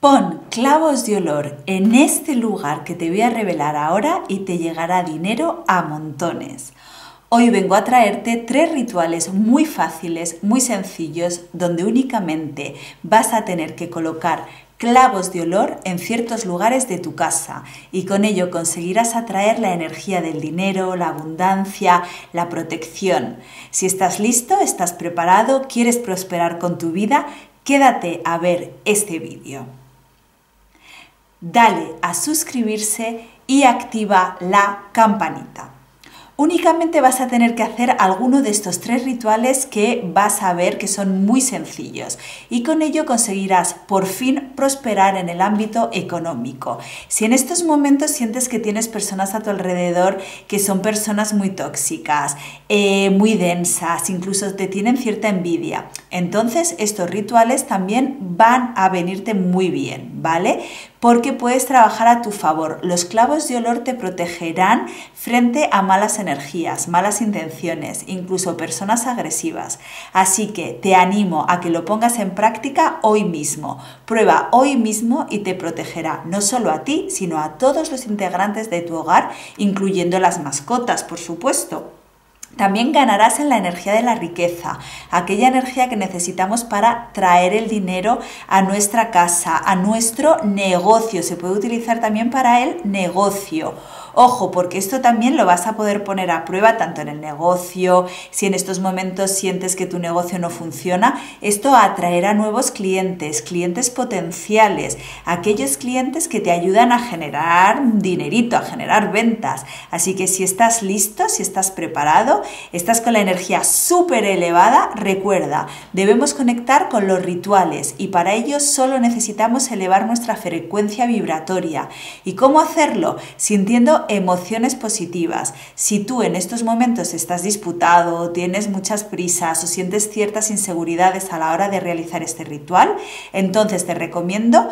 Pon clavos de olor en este lugar que te voy a revelar ahora y te llegará dinero a montones. Hoy vengo a traerte tres rituales muy fáciles, muy sencillos, donde únicamente vas a tener que colocar clavos de olor en ciertos lugares de tu casa y con ello conseguirás atraer la energía del dinero, la abundancia, la protección. Si estás listo, estás preparado, quieres prosperar con tu vida, quédate a ver este vídeo dale a suscribirse y activa la campanita. Únicamente vas a tener que hacer alguno de estos tres rituales que vas a ver que son muy sencillos y con ello conseguirás por fin prosperar en el ámbito económico. Si en estos momentos sientes que tienes personas a tu alrededor que son personas muy tóxicas, eh, muy densas, incluso te tienen cierta envidia, entonces estos rituales también van a venirte muy bien, ¿vale? Porque puedes trabajar a tu favor. Los clavos de olor te protegerán frente a malas energías, malas intenciones, incluso personas agresivas. Así que te animo a que lo pongas en práctica hoy mismo. Prueba hoy mismo y te protegerá no solo a ti, sino a todos los integrantes de tu hogar, incluyendo las mascotas, por supuesto. También ganarás en la energía de la riqueza, aquella energía que necesitamos para traer el dinero a nuestra casa, a nuestro negocio. Se puede utilizar también para el negocio Ojo, porque esto también lo vas a poder poner a prueba tanto en el negocio, si en estos momentos sientes que tu negocio no funciona, esto atraerá nuevos clientes, clientes potenciales, aquellos clientes que te ayudan a generar dinerito, a generar ventas. Así que si estás listo, si estás preparado, estás con la energía súper elevada, recuerda, debemos conectar con los rituales y para ello solo necesitamos elevar nuestra frecuencia vibratoria. ¿Y cómo hacerlo? Sintiendo emociones positivas. Si tú en estos momentos estás disputado, tienes muchas prisas o sientes ciertas inseguridades a la hora de realizar este ritual, entonces te recomiendo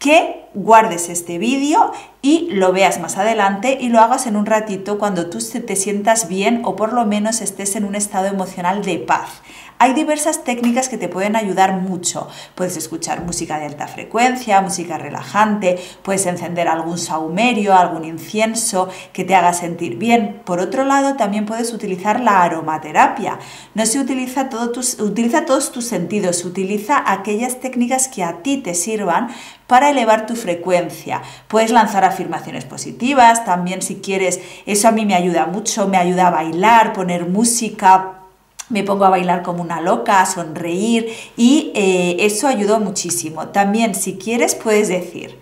que guardes este vídeo y lo veas más adelante y lo hagas en un ratito cuando tú te sientas bien o por lo menos estés en un estado emocional de paz. Hay diversas técnicas que te pueden ayudar mucho. Puedes escuchar música de alta frecuencia, música relajante, puedes encender algún saumerio, algún incienso que te haga sentir bien. Por otro lado, también puedes utilizar la aromaterapia. No se utiliza, todo tus, utiliza todos tus sentidos, utiliza aquellas técnicas que a ti te sirvan para elevar tu frecuencia. Puedes lanzar afirmaciones positivas, también si quieres, eso a mí me ayuda mucho, me ayuda a bailar, poner música, me pongo a bailar como una loca, a sonreír y eh, eso ayudó muchísimo. También si quieres puedes decir,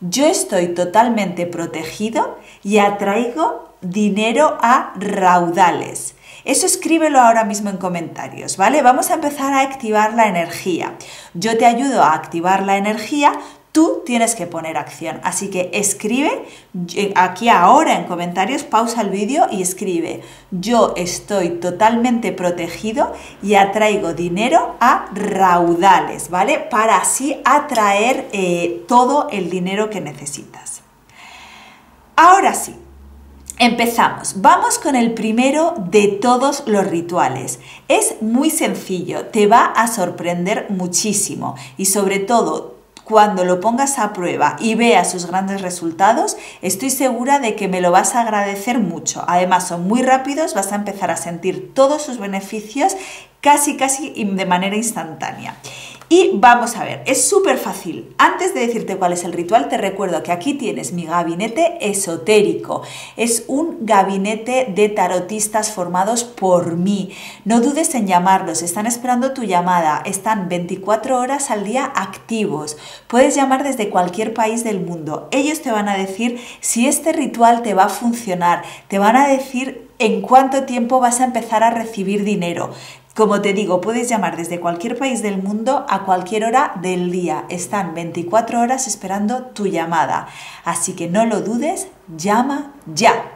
yo estoy totalmente protegido y atraigo dinero a raudales. Eso escríbelo ahora mismo en comentarios, ¿vale? Vamos a empezar a activar la energía. Yo te ayudo a activar la energía, Tú tienes que poner acción. Así que escribe eh, aquí ahora en comentarios, pausa el vídeo y escribe, yo estoy totalmente protegido y atraigo dinero a raudales, ¿vale? Para así atraer eh, todo el dinero que necesitas. Ahora sí, Empezamos. Vamos con el primero de todos los rituales. Es muy sencillo, te va a sorprender muchísimo y sobre todo cuando lo pongas a prueba y veas sus grandes resultados, estoy segura de que me lo vas a agradecer mucho. Además, son muy rápidos, vas a empezar a sentir todos sus beneficios casi, casi de manera instantánea. Y vamos a ver, es súper fácil. Antes de decirte cuál es el ritual, te recuerdo que aquí tienes mi gabinete esotérico. Es un gabinete de tarotistas formados por mí. No dudes en llamarlos, están esperando tu llamada. Están 24 horas al día activos. Puedes llamar desde cualquier país del mundo. Ellos te van a decir si este ritual te va a funcionar. Te van a decir en cuánto tiempo vas a empezar a recibir dinero. Como te digo, puedes llamar desde cualquier país del mundo a cualquier hora del día. Están 24 horas esperando tu llamada. Así que no lo dudes, llama ya.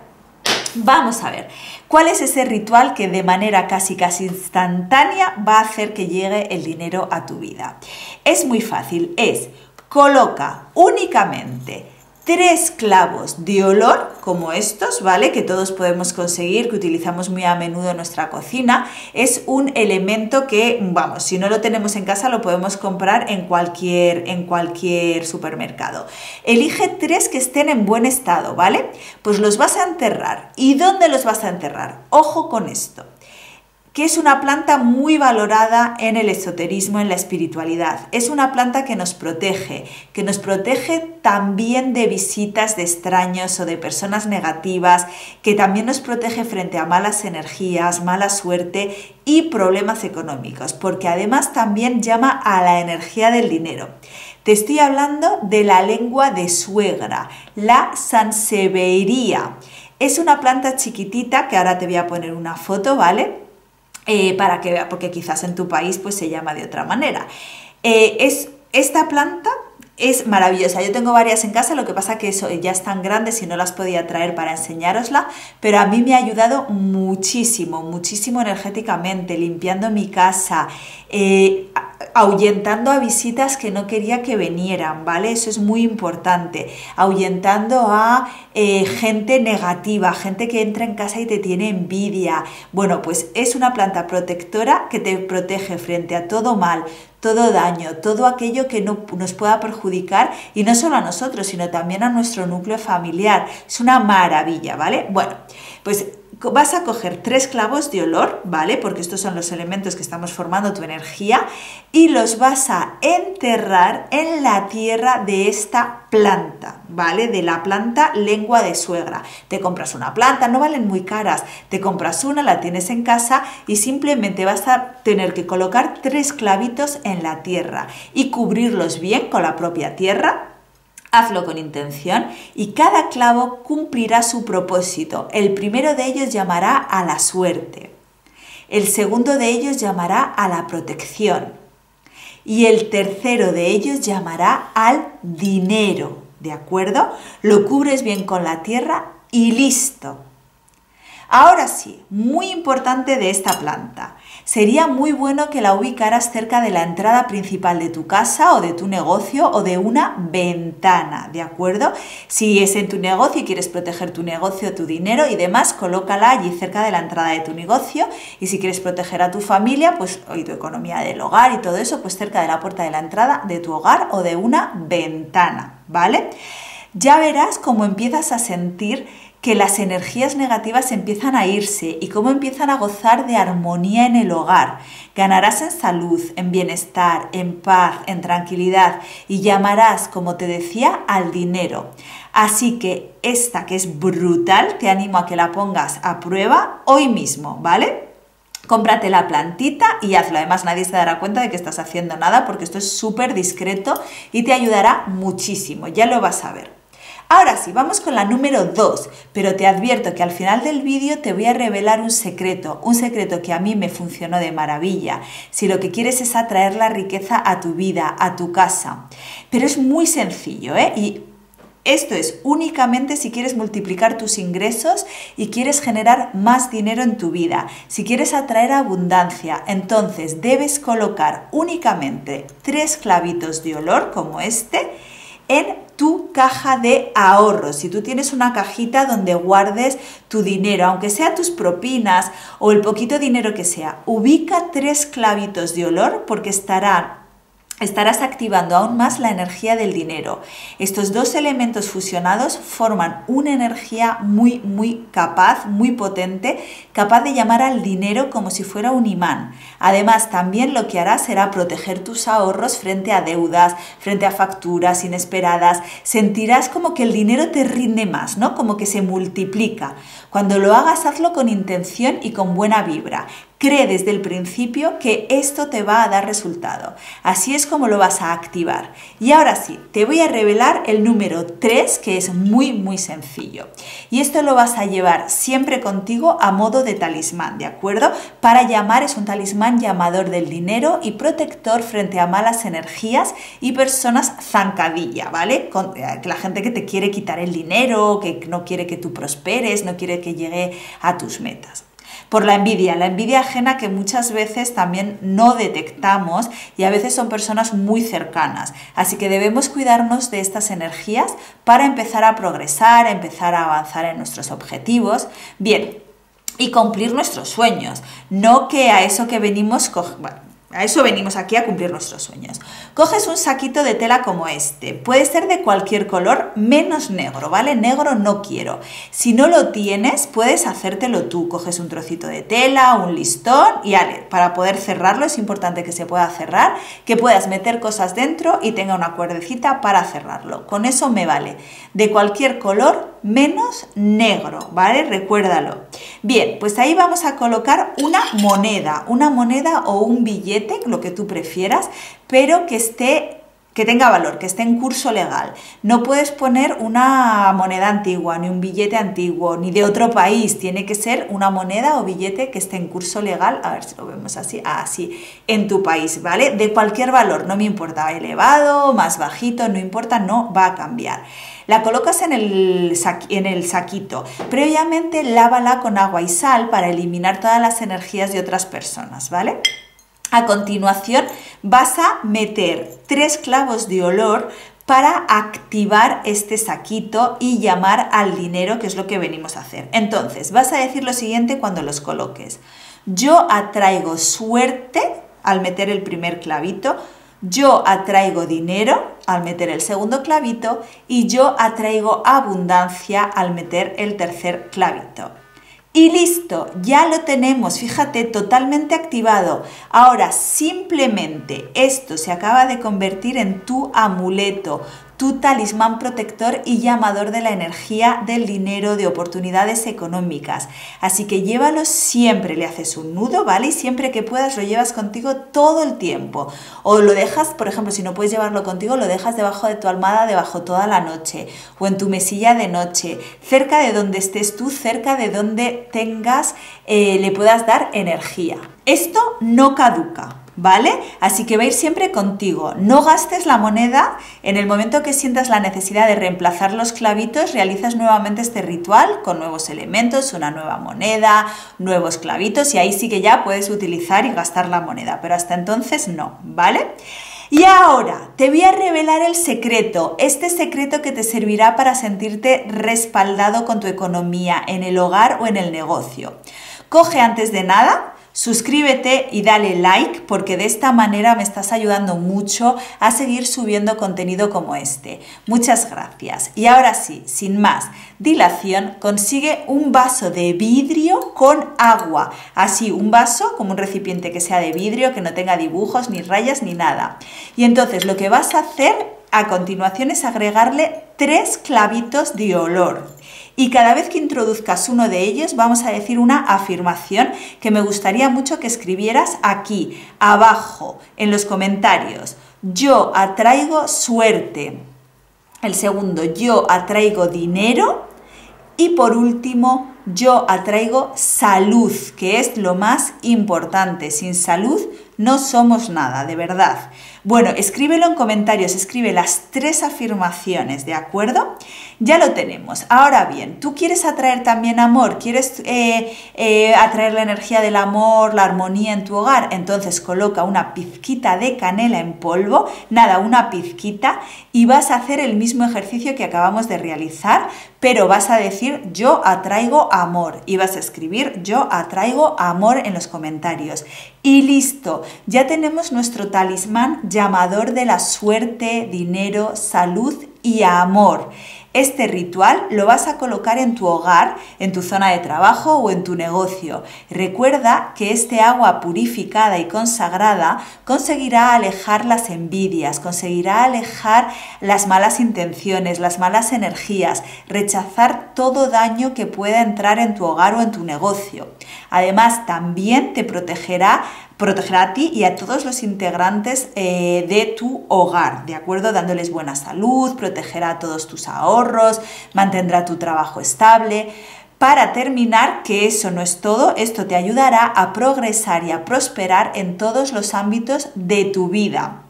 Vamos a ver, ¿cuál es ese ritual que de manera casi casi instantánea va a hacer que llegue el dinero a tu vida? Es muy fácil, es coloca únicamente tres clavos de olor como estos, ¿vale? Que todos podemos conseguir, que utilizamos muy a menudo en nuestra cocina. Es un elemento que, vamos, si no lo tenemos en casa lo podemos comprar en cualquier, en cualquier supermercado. Elige tres que estén en buen estado, ¿vale? Pues los vas a enterrar. ¿Y dónde los vas a enterrar? Ojo con esto que es una planta muy valorada en el esoterismo, en la espiritualidad. Es una planta que nos protege, que nos protege también de visitas de extraños o de personas negativas, que también nos protege frente a malas energías, mala suerte y problemas económicos, porque además también llama a la energía del dinero. Te estoy hablando de la lengua de suegra, la sansevieria. Es una planta chiquitita que ahora te voy a poner una foto, ¿vale? Eh, para que vea, porque quizás en tu país pues se llama de otra manera. Eh, es, esta planta es maravillosa. Yo tengo varias en casa, lo que pasa que eso, ya están grandes y no las podía traer para enseñarosla, pero a mí me ha ayudado muchísimo, muchísimo energéticamente, limpiando mi casa, eh, ahuyentando a visitas que no quería que vinieran, ¿vale? Eso es muy importante. Ahuyentando a eh, gente negativa, gente que entra en casa y te tiene envidia. Bueno, pues es una planta protectora que te protege frente a todo mal, todo daño, todo aquello que no, nos pueda perjudicar y no solo a nosotros, sino también a nuestro núcleo familiar. Es una maravilla, ¿vale? Bueno, pues vas a coger tres clavos de olor, ¿vale? Porque estos son los elementos que estamos formando tu energía y los vas a enterrar en la tierra de esta planta, ¿vale? De la planta lengua de suegra. Te compras una planta, no valen muy caras, te compras una, la tienes en casa y simplemente vas a tener que colocar tres clavitos en la tierra y cubrirlos bien con la propia tierra hazlo con intención y cada clavo cumplirá su propósito. El primero de ellos llamará a la suerte, el segundo de ellos llamará a la protección y el tercero de ellos llamará al dinero. ¿De acuerdo? Lo cubres bien con la tierra y listo. Ahora sí, muy importante de esta planta. Sería muy bueno que la ubicaras cerca de la entrada principal de tu casa o de tu negocio o de una ventana, ¿de acuerdo? Si es en tu negocio y quieres proteger tu negocio, tu dinero y demás, colócala allí cerca de la entrada de tu negocio y si quieres proteger a tu familia, pues y tu economía del hogar y todo eso, pues cerca de la puerta de la entrada de tu hogar o de una ventana, ¿vale? Ya verás cómo empiezas a sentir que las energías negativas empiezan a irse y cómo empiezan a gozar de armonía en el hogar. Ganarás en salud, en bienestar, en paz, en tranquilidad y llamarás, como te decía, al dinero. Así que esta que es brutal, te animo a que la pongas a prueba hoy mismo, ¿vale? Cómprate la plantita y hazlo. Además, nadie se dará cuenta de que estás haciendo nada porque esto es súper discreto y te ayudará muchísimo. Ya lo vas a ver. Ahora sí, vamos con la número 2, pero te advierto que al final del vídeo te voy a revelar un secreto, un secreto que a mí me funcionó de maravilla, si lo que quieres es atraer la riqueza a tu vida, a tu casa. Pero es muy sencillo, ¿eh? Y esto es únicamente si quieres multiplicar tus ingresos y quieres generar más dinero en tu vida. Si quieres atraer abundancia, entonces debes colocar únicamente tres clavitos de olor como este en tu caja de ahorros. Si tú tienes una cajita donde guardes tu dinero, aunque sea tus propinas o el poquito dinero que sea, ubica tres clavitos de olor porque estarán estarás activando aún más la energía del dinero. Estos dos elementos fusionados forman una energía muy, muy capaz, muy potente, capaz de llamar al dinero como si fuera un imán. Además, también lo que hará será proteger tus ahorros frente a deudas, frente a facturas inesperadas. Sentirás como que el dinero te rinde más, ¿no? Como que se multiplica. Cuando lo hagas, hazlo con intención y con buena vibra. Cree desde el principio que esto te va a dar resultado. Así es como lo vas a activar. Y ahora sí, te voy a revelar el número 3, que es muy, muy sencillo. Y esto lo vas a llevar siempre contigo a modo de talismán, ¿de acuerdo? Para llamar es un talismán llamador del dinero y protector frente a malas energías y personas zancadilla, ¿vale? Con, eh, la gente que te quiere quitar el dinero, que no quiere que tú prosperes, no quiere que llegue a tus metas. Por la envidia, la envidia ajena que muchas veces también no detectamos y a veces son personas muy cercanas. Así que debemos cuidarnos de estas energías para empezar a progresar, empezar a avanzar en nuestros objetivos. Bien, y cumplir nuestros sueños, no que a eso que venimos, a eso venimos aquí a cumplir nuestros sueños. Coges un saquito de tela como este. Puede ser de cualquier color menos negro, ¿vale? Negro no quiero. Si no lo tienes, puedes hacértelo tú. Coges un trocito de tela, un listón y ale, para poder cerrarlo es importante que se pueda cerrar, que puedas meter cosas dentro y tenga una cuerdecita para cerrarlo. Con eso me vale. De cualquier color menos negro, ¿vale? Recuérdalo. Bien, pues ahí vamos a colocar una moneda, una moneda o un billete lo que tú prefieras, pero que esté que tenga valor, que esté en curso legal. No puedes poner una moneda antigua, ni un billete antiguo, ni de otro país. Tiene que ser una moneda o billete que esté en curso legal. A ver si lo vemos así. Así, en tu país, ¿vale? De cualquier valor, no me importa, elevado, más bajito, no importa, no va a cambiar. La colocas en el, en el saquito. Previamente lávala con agua y sal para eliminar todas las energías de otras personas, ¿vale? A continuación vas a meter tres clavos de olor para activar este saquito y llamar al dinero, que es lo que venimos a hacer. Entonces, vas a decir lo siguiente cuando los coloques. Yo atraigo suerte al meter el primer clavito, yo atraigo dinero al meter el segundo clavito y yo atraigo abundancia al meter el tercer clavito. Y listo, ya lo tenemos, fíjate, totalmente activado. Ahora simplemente esto se acaba de convertir en tu amuleto, tu talismán protector y llamador de la energía, del dinero, de oportunidades económicas. Así que llévalo siempre, le haces un nudo, ¿vale? Y siempre que puedas lo llevas contigo todo el tiempo. O lo dejas, por ejemplo, si no puedes llevarlo contigo, lo dejas debajo de tu almada, debajo toda la noche, o en tu mesilla de noche, cerca de donde estés tú, cerca de donde tengas, eh, le puedas dar energía. Esto no caduca. ¿Vale? Así que va a ir siempre contigo. No gastes la moneda. En el momento que sientas la necesidad de reemplazar los clavitos, realizas nuevamente este ritual con nuevos elementos, una nueva moneda, nuevos clavitos y ahí sí que ya puedes utilizar y gastar la moneda, pero hasta entonces no, ¿vale? Y ahora te voy a revelar el secreto, este secreto que te servirá para sentirte respaldado con tu economía en el hogar o en el negocio. Coge antes de nada Suscríbete y dale like porque de esta manera me estás ayudando mucho a seguir subiendo contenido como este. Muchas gracias. Y ahora sí, sin más dilación, consigue un vaso de vidrio con agua. Así, un vaso como un recipiente que sea de vidrio, que no tenga dibujos, ni rayas, ni nada. Y entonces lo que vas a hacer a continuación es agregarle tres clavitos de olor y cada vez que introduzcas uno de ellos vamos a decir una afirmación que me gustaría mucho que escribieras aquí, abajo, en los comentarios. Yo atraigo suerte. El segundo, yo atraigo dinero. Y por último, yo atraigo salud, que es lo más importante. Sin salud no somos nada, de verdad. Bueno, escríbelo en comentarios, escribe las tres afirmaciones, ¿de acuerdo? Ya lo tenemos. Ahora bien, ¿tú quieres atraer también amor? ¿Quieres eh, eh, atraer la energía del amor, la armonía en tu hogar? Entonces coloca una pizquita de canela en polvo, nada, una pizquita, y vas a hacer el mismo ejercicio que acabamos de realizar, pero vas a decir yo atraigo amor y vas a escribir yo atraigo amor en los comentarios. Y listo, ya tenemos nuestro talismán llamador de la suerte, dinero, salud y amor. Este ritual lo vas a colocar en tu hogar, en tu zona de trabajo o en tu negocio. Recuerda que este agua purificada y consagrada conseguirá alejar las envidias, conseguirá alejar las malas intenciones, las malas energías, rechazar todo daño que pueda entrar en tu hogar o en tu negocio. Además, también te protegerá protegerá a ti y a todos los integrantes eh, de tu hogar, ¿de acuerdo? Dándoles buena salud, protegerá todos tus ahorros, mantendrá tu trabajo estable. Para terminar, que eso no es todo, esto te ayudará a progresar y a prosperar en todos los ámbitos de tu vida.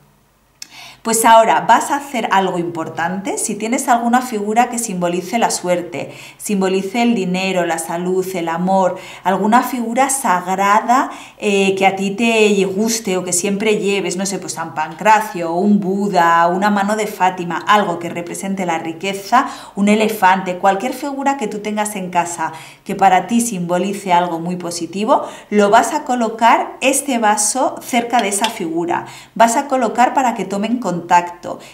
Pues ahora vas a hacer algo importante. Si tienes alguna figura que simbolice la suerte, simbolice el dinero, la salud, el amor, alguna figura sagrada eh, que a ti te guste o que siempre lleves, no sé, pues San Pancracio, un Buda, una mano de Fátima, algo que represente la riqueza, un elefante, cualquier figura que tú tengas en casa que para ti simbolice algo muy positivo, lo vas a colocar este vaso cerca de esa figura. Vas a colocar para que tomen contacto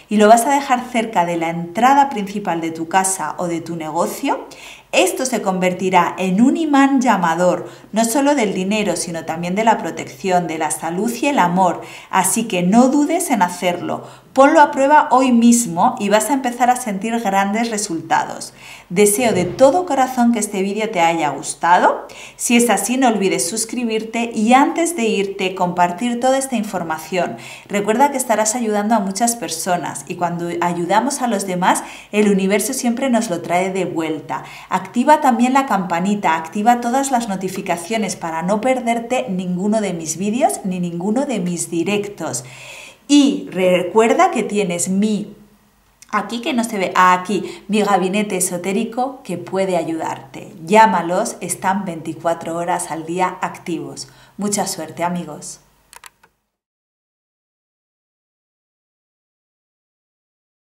y lo vas a dejar cerca de la entrada principal de tu casa o de tu negocio esto se convertirá en un imán llamador, no solo del dinero, sino también de la protección, de la salud y el amor. Así que no dudes en hacerlo. Ponlo a prueba hoy mismo y vas a empezar a sentir grandes resultados. Deseo de todo corazón que este vídeo te haya gustado. Si es así, no olvides suscribirte y antes de irte, compartir toda esta información. Recuerda que estarás ayudando a muchas personas y cuando ayudamos a los demás, el universo siempre nos lo trae de vuelta. Activa también la campanita, activa todas las notificaciones para no perderte ninguno de mis vídeos ni ninguno de mis directos. Y recuerda que tienes mi, aquí que no se ve, aquí, mi gabinete esotérico que puede ayudarte. Llámalos, están 24 horas al día activos. Mucha suerte amigos.